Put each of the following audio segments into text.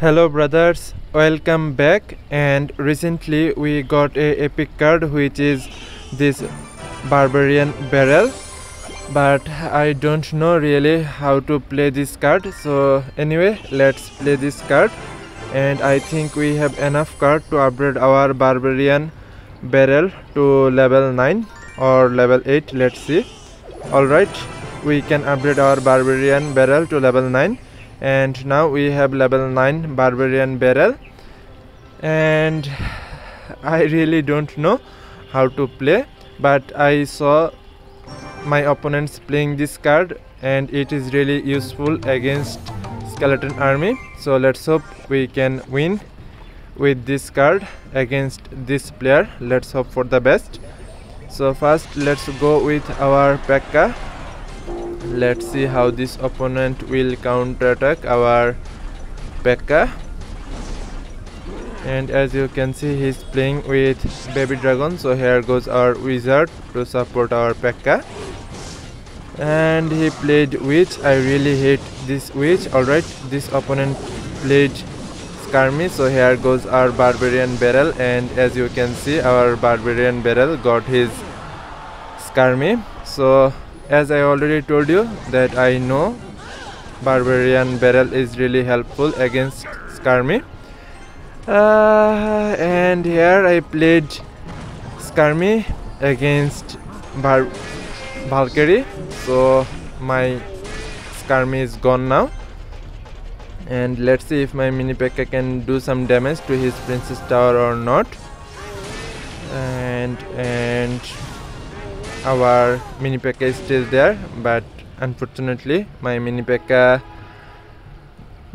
hello brothers. Welcome back. And recently we got a epic card which is this barbarian barrel. But i don't know really how to play this card. So anyway let's play this card. And i think we have enough card to upgrade our barbarian barrel to level 9 or level 8 let's see. Alright we can upgrade our barbarian barrel to level 9 and now we have level 9 barbarian Barrel and I really don't know how to play but I saw my opponents playing this card and it is really useful against skeleton army. So let's hope we can win with this card against this player. Let's hope for the best. So first let's go with our P.E.K.K.A let's see how this opponent will counterattack our P.E.K.K.A and as you can see he's playing with baby dragon. So here goes our wizard to support our P.E.K.K.A and he played witch. I really hate this witch. Alright this opponent played Skirmish. So here goes our barbarian Barrel. And as you can see our barbarian Barrel got his Skirmish. So as I already told you that I know Barbarian Barrel is really helpful against Skirmish uh, and here I played Skirmish against Bar Valkyrie. So my Skirmish is gone now. And let's see if my mini P.E.K.K.A can do some damage to his princess tower or not. And and our mini P.E.K.K.A is still there but unfortunately my mini P.E.K.K.A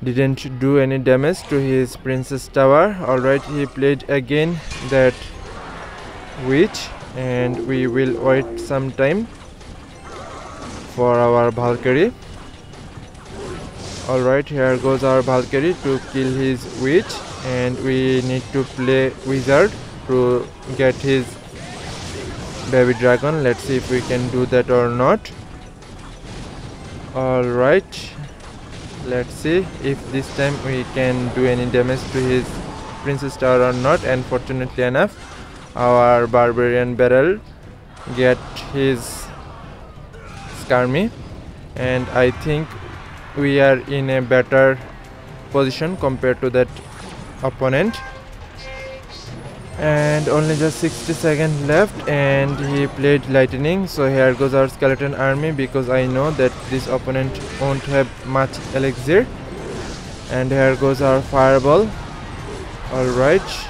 didn't do any damage to his princess tower. Alright he played again that witch and we will wait some time for our Valkyrie. Alright here goes our Valkyrie to kill his witch and we need to play wizard to get his baby dragon let's see if we can do that or not. All right let's see if this time we can do any damage to his princess tower or not. And fortunately enough our barbarian Barrel get his skirmish and I think we are in a better position compared to that opponent and only just 60 seconds left and he played lightning. So here goes our skeleton army because I know that this opponent won't have much elixir. And here goes our fireball. Alright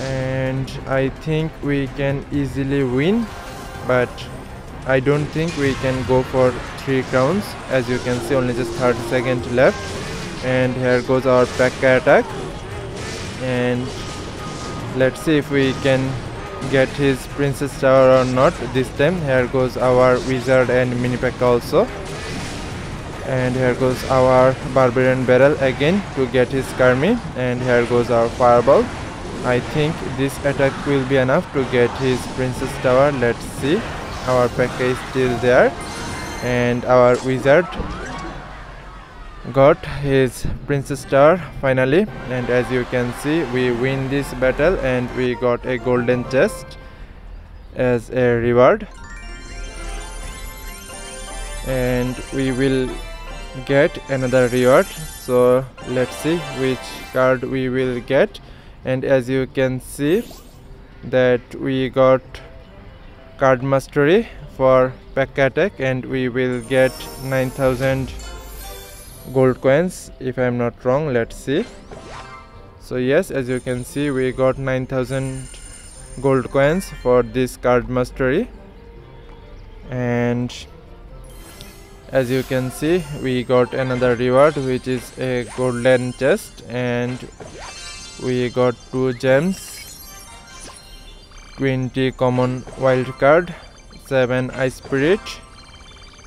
and I think we can easily win but I don't think we can go for three crowns. As you can see only just 30 seconds left. And here goes our P.E.K.K.A attack and let's see if we can get his princess tower or not. This time here goes our wizard and mini pack also. And here goes our barbarian Barrel again to get his skirmish and here goes our fireball. I think this attack will be enough to get his princess tower. Let's see. Our pack is still there. And our wizard got his princess star finally. And as you can see we win this battle and we got a golden chest as a reward. And we will get another reward. So let's see which card we will get. And as you can see that we got card mastery for pack attack and we will get 9000 gold coins. If i'm not wrong let's see. So yes as you can see we got 9000 gold coins for this card mastery. And as you can see we got another reward which is a golden chest. And we got two gems 20 common wild card 7 ice spirit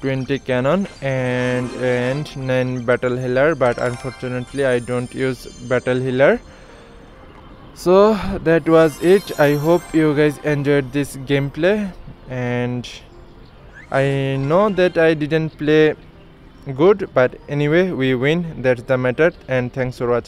20 cannon and and 9 battle healer but unfortunately I don't use battle healer. So that was it. I hope you guys enjoyed this gameplay. And I know that I didn't play good but anyway we win. That's the matter. And thanks for watching